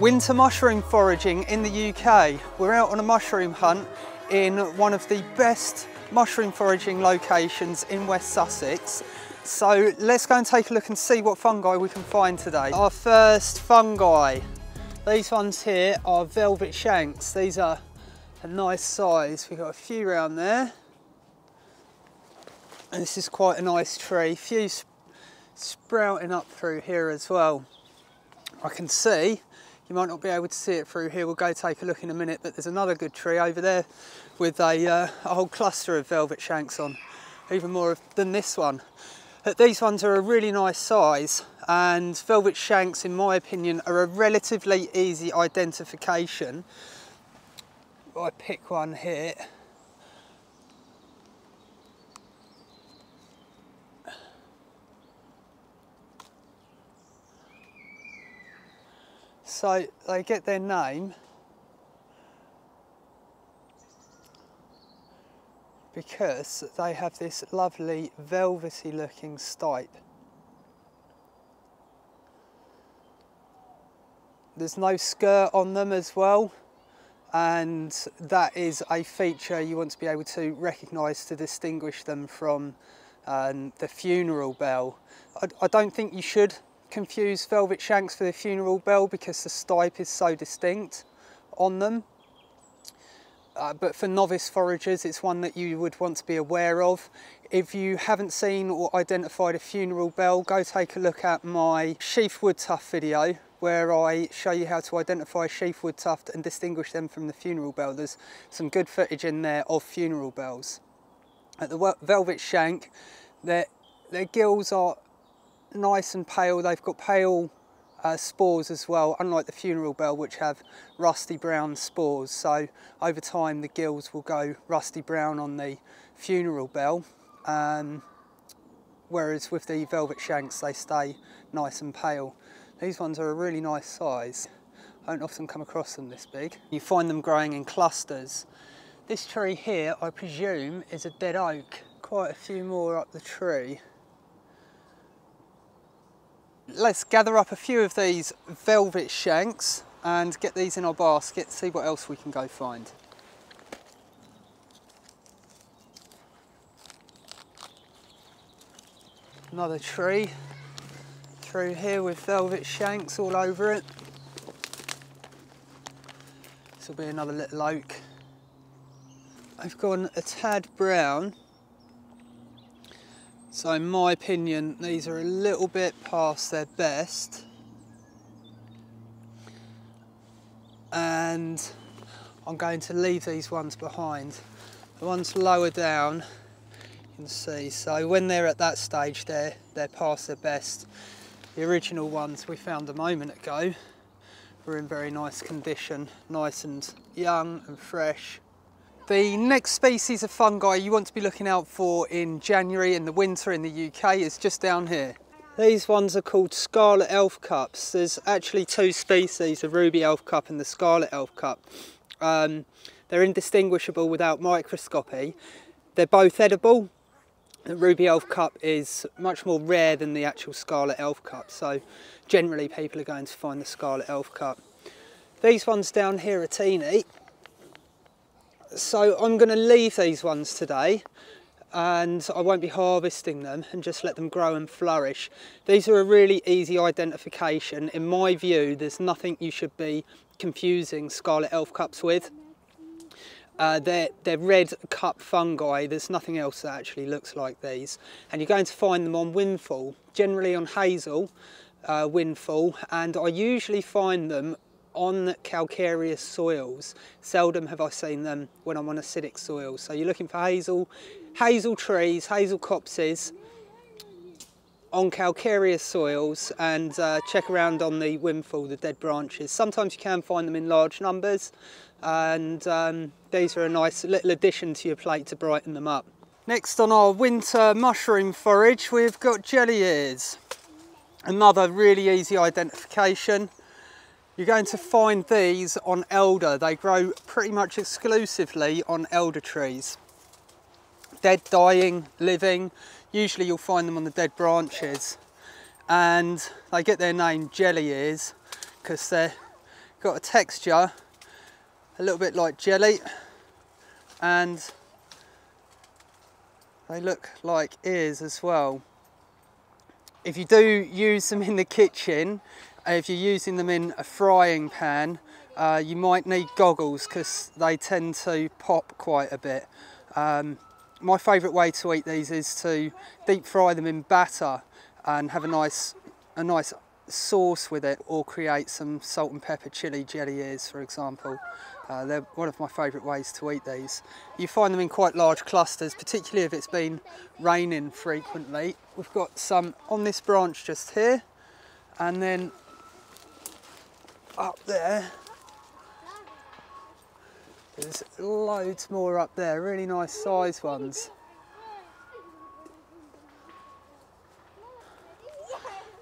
Winter mushroom foraging in the UK. We're out on a mushroom hunt in one of the best mushroom foraging locations in West Sussex. So let's go and take a look and see what fungi we can find today. Our first fungi. These ones here are velvet shanks. These are a nice size. We've got a few around there. And this is quite a nice tree. A few sprouting up through here as well. I can see you might not be able to see it through here. We'll go take a look in a minute, but there's another good tree over there with a, uh, a whole cluster of velvet shanks on, even more than this one. But these ones are a really nice size and velvet shanks, in my opinion, are a relatively easy identification. I pick one here. So they get their name because they have this lovely velvety looking stipe. There's no skirt on them as well and that is a feature you want to be able to recognise to distinguish them from um, the funeral bell. I, I don't think you should confuse velvet shanks for the funeral bell because the stipe is so distinct on them. Uh, but for novice foragers, it's one that you would want to be aware of. If you haven't seen or identified a funeral bell, go take a look at my sheathed wood tuft video where I show you how to identify sheathed wood tuft and distinguish them from the funeral bell. There's some good footage in there of funeral bells. At the velvet shank, their, their gills are nice and pale. They've got pale uh, spores as well, unlike the funeral bell which have rusty brown spores. So over time the gills will go rusty brown on the funeral bell. Um, whereas with the velvet shanks they stay nice and pale. These ones are a really nice size. I don't often come across them this big. You find them growing in clusters. This tree here, I presume, is a dead oak. Quite a few more up the tree. Let's gather up a few of these velvet shanks and get these in our basket, see what else we can go find. Another tree through here with velvet shanks all over it. This will be another little oak. I've gone a tad brown so in my opinion, these are a little bit past their best. And I'm going to leave these ones behind. The ones lower down, you can see. So when they're at that stage, they're, they're past their best. The original ones we found a moment ago were in very nice condition, nice and young and fresh. The next species of fungi you want to be looking out for in January in the winter in the UK is just down here. These ones are called scarlet elf cups. There's actually two species, the ruby elf cup and the scarlet elf cup. Um, they're indistinguishable without microscopy. They're both edible. The ruby elf cup is much more rare than the actual scarlet elf cup, so generally people are going to find the scarlet elf cup. These ones down here are teeny so I'm going to leave these ones today and I won't be harvesting them and just let them grow and flourish. These are a really easy identification. In my view, there's nothing you should be confusing scarlet elf cups with. Uh, they're, they're red cup fungi, there's nothing else that actually looks like these. And you're going to find them on windfall, generally on hazel uh, windfall, and I usually find them on calcareous soils. Seldom have I seen them when I'm on acidic soils. So you're looking for hazel, hazel trees, hazel copses on calcareous soils and uh, check around on the windfall, the dead branches. Sometimes you can find them in large numbers and um, these are a nice little addition to your plate to brighten them up. Next on our winter mushroom forage we've got jelly ears. Another really easy identification. You're going to find these on elder. They grow pretty much exclusively on elder trees. Dead, dying, living. Usually you'll find them on the dead branches. And they get their name jelly ears because they've got a texture a little bit like jelly and they look like ears as well. If you do use them in the kitchen, if you're using them in a frying pan, uh, you might need goggles because they tend to pop quite a bit. Um, my favourite way to eat these is to deep fry them in batter and have a nice, a nice sauce with it or create some salt and pepper chili jelly ears for example. Uh, they're one of my favourite ways to eat these. You find them in quite large clusters, particularly if it's been raining frequently. We've got some on this branch just here and then up there there's loads more up there, really nice size ones.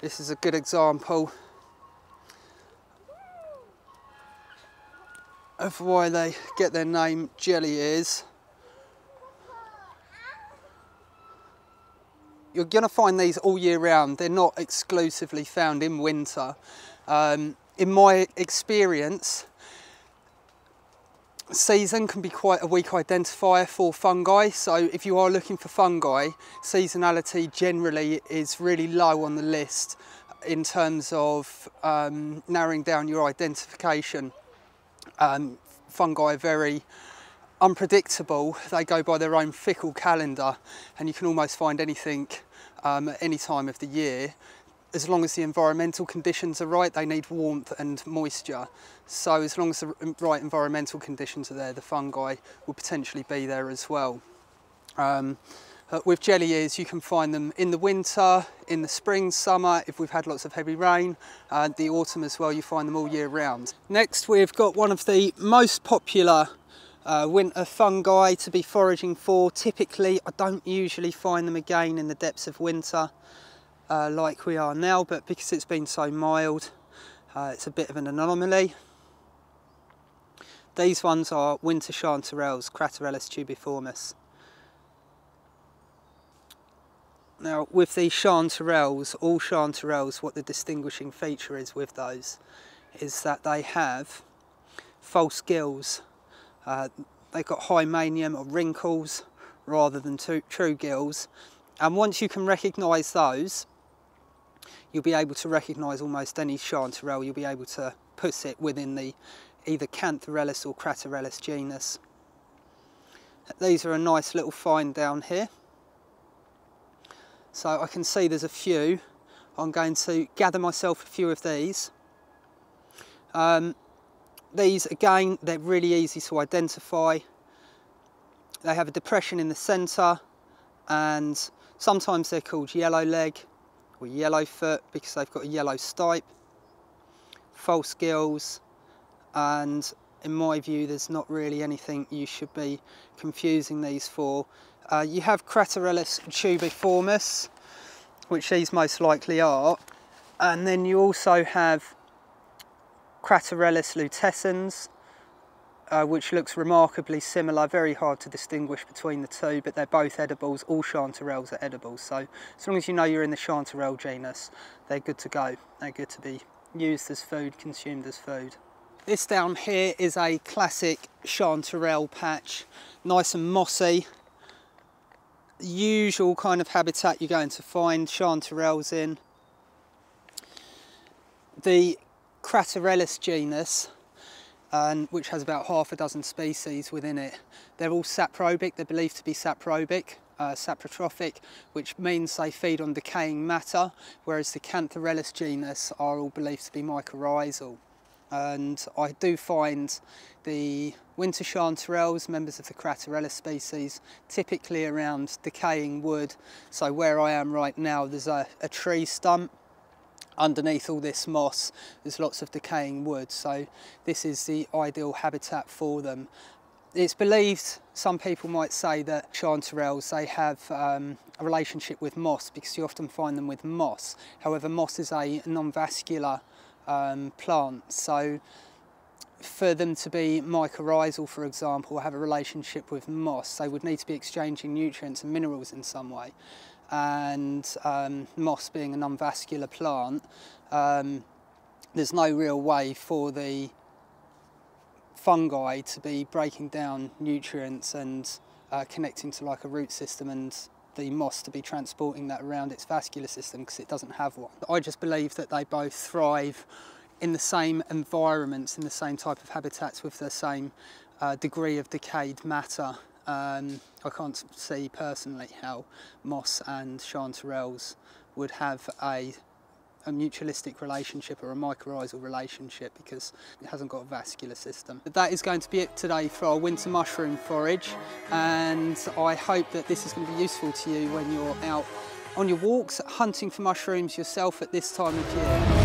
This is a good example of why they get their name jelly ears. You're going to find these all year round. They're not exclusively found in winter. Um, in my experience, season can be quite a weak identifier for fungi. So if you are looking for fungi, seasonality generally is really low on the list in terms of um, narrowing down your identification. Um, fungi are very unpredictable. They go by their own fickle calendar and you can almost find anything um, at any time of the year as long as the environmental conditions are right, they need warmth and moisture. So as long as the right environmental conditions are there, the fungi will potentially be there as well. Um, uh, with jelly ears, you can find them in the winter, in the spring, summer, if we've had lots of heavy rain, and the autumn as well, you find them all year round. Next, we've got one of the most popular uh, winter fungi to be foraging for. Typically, I don't usually find them again in the depths of winter uh, like we are now, but because it's been so mild, uh, it's a bit of an anomaly. These ones are winter chanterelles, Craterellus tubiformis. Now with these chanterelles, all chanterelles, what the distinguishing feature is with those is that they have false gills. Uh, they've got hymenium or wrinkles rather than true gills. And once you can recognise those, you'll be able to recognise almost any chanterelle, you'll be able to put it within the either Cantharellus or Craterellus genus. These are a nice little find down here. So I can see there's a few. I'm going to gather myself a few of these. Um, these, again, they're really easy to identify. They have a depression in the centre and sometimes they're called yellow leg or yellow foot because they've got a yellow stipe, false gills, and in my view there's not really anything you should be confusing these for. Uh, you have Craterellus tubiformis, which these most likely are, and then you also have Craterellus lutescens, uh, which looks remarkably similar, very hard to distinguish between the two, but they're both edibles, all chanterelles are edible, so as long as you know you're in the chanterelle genus, they're good to go. They're good to be used as food, consumed as food. This down here is a classic chanterelle patch, nice and mossy. Usual kind of habitat you're going to find chanterelles in. The Craterellus genus um, which has about half a dozen species within it. They're all saprobic, they're believed to be saprobic, uh, saprotrophic, which means they feed on decaying matter, whereas the Cantharellus genus are all believed to be mycorrhizal. And I do find the winter chanterelles, members of the Craterellus species, typically around decaying wood. So where I am right now, there's a, a tree stump underneath all this moss there's lots of decaying wood so this is the ideal habitat for them. It's believed, some people might say that chanterelles, they have um, a relationship with moss because you often find them with moss. However, moss is a non-vascular um, plant, so for them to be mycorrhizal, for example, have a relationship with moss, they would need to be exchanging nutrients and minerals in some way and um, moss being a non-vascular plant, um, there's no real way for the fungi to be breaking down nutrients and uh, connecting to like a root system and the moss to be transporting that around its vascular system because it doesn't have one. I just believe that they both thrive in the same environments, in the same type of habitats with the same uh, degree of decayed matter. Um, I can't see personally how moss and chanterelles would have a a mutualistic relationship or a mycorrhizal relationship because it hasn't got a vascular system. But that is going to be it today for our winter mushroom forage and I hope that this is going to be useful to you when you're out on your walks hunting for mushrooms yourself at this time of year.